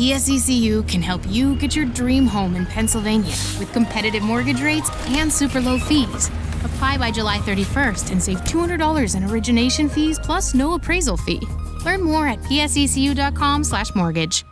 PSECU can help you get your dream home in Pennsylvania with competitive mortgage rates and super low fees. Apply by July 31st and save $200 in origination fees plus no appraisal fee. Learn more at psecu.com/mortgage.